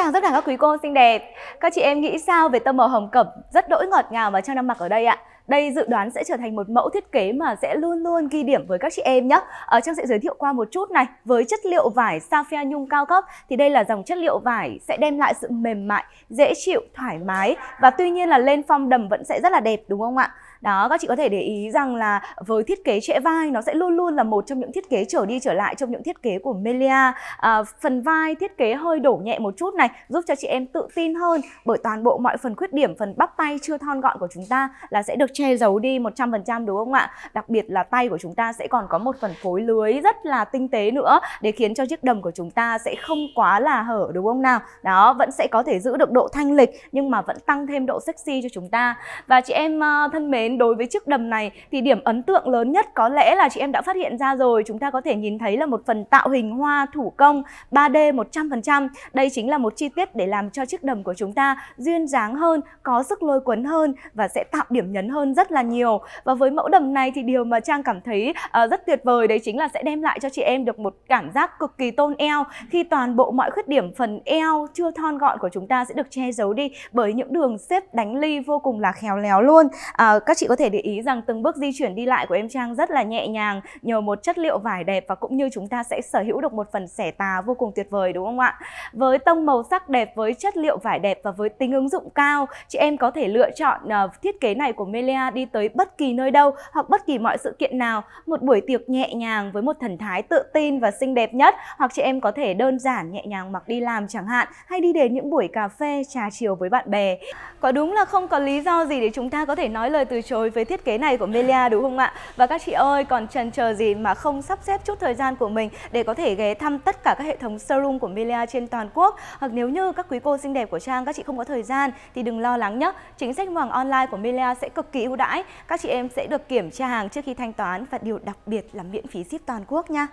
chào tất cả các quý cô xinh đẹp. Các chị em nghĩ sao về tông màu hồng cẩm rất đỗi ngọt ngào mà Trang đang mặc ở đây ạ? Đây dự đoán sẽ trở thành một mẫu thiết kế mà sẽ luôn luôn ghi điểm với các chị em nhé ở Trang sẽ giới thiệu qua một chút này Với chất liệu vải Safia nhung cao cấp thì đây là dòng chất liệu vải sẽ đem lại sự mềm mại, dễ chịu, thoải mái Và tuy nhiên là lên phong đầm vẫn sẽ rất là đẹp đúng không ạ? Đó các chị có thể để ý rằng là với thiết kế trễ vai nó sẽ luôn luôn là một trong những thiết kế trở đi trở lại trong những thiết kế của Melia. À, phần vai thiết kế hơi đổ nhẹ một chút này giúp cho chị em tự tin hơn bởi toàn bộ mọi phần khuyết điểm phần bắp tay chưa thon gọn của chúng ta là sẽ được che giấu đi 100% đúng không ạ? Đặc biệt là tay của chúng ta sẽ còn có một phần phối lưới rất là tinh tế nữa để khiến cho chiếc đầm của chúng ta sẽ không quá là hở đúng không nào? Đó vẫn sẽ có thể giữ được độ thanh lịch nhưng mà vẫn tăng thêm độ sexy cho chúng ta. Và chị em ờ, thân mến đến đối với chiếc đầm này thì điểm ấn tượng lớn nhất có lẽ là chị em đã phát hiện ra rồi. Chúng ta có thể nhìn thấy là một phần tạo hình hoa thủ công 3D 100% đây chính là một chi tiết để làm cho chiếc đầm của chúng ta duyên dáng hơn có sức lôi cuốn hơn và sẽ tạo điểm nhấn hơn rất là nhiều. Và với mẫu đầm này thì điều mà Trang cảm thấy uh, rất tuyệt vời đấy chính là sẽ đem lại cho chị em được một cảm giác cực kỳ tôn eo. Khi toàn bộ mọi khuyết điểm phần eo chưa thon gọn của chúng ta sẽ được che giấu đi bởi những đường xếp đánh ly vô cùng là khéo léo luôn. Uh, các chị có thể để ý rằng từng bước di chuyển đi lại của em Trang rất là nhẹ nhàng nhờ một chất liệu vải đẹp và cũng như chúng ta sẽ sở hữu được một phần xẻ tà vô cùng tuyệt vời đúng không ạ? Với tông màu sắc đẹp, với chất liệu vải đẹp và với tính ứng dụng cao, chị em có thể lựa chọn uh, thiết kế này của Melia đi tới bất kỳ nơi đâu hoặc bất kỳ mọi sự kiện nào. Một buổi tiệc nhẹ nhàng với một thần thái tự tin và xinh đẹp nhất hoặc chị em có thể đơn giản nhẹ nhàng mặc đi làm chẳng hạn hay đi đến những buổi cà phê trà chiều với bạn bè. Có đúng là không có lý do gì để chúng ta có thể nói lời từ chối với thiết kế này của Melia đúng không ạ? Và các chị ơi, còn chần chờ gì mà không sắp xếp chút thời gian của mình để có thể ghé thăm tất cả các hệ thống showroom của Melia trên toàn quốc hoặc nếu như các quý cô xinh đẹp của Trang, các chị không có thời gian thì đừng lo lắng nhé. Chính sách hoàng online của Melia sẽ cực kỳ ưu đãi. Các chị em sẽ được kiểm tra hàng trước khi thanh toán và điều đặc biệt là miễn phí ship toàn quốc nha.